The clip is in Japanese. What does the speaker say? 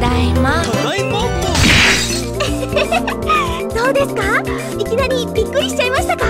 だいま。ただいまどうですか？いきなりびっくりしちゃいましたか？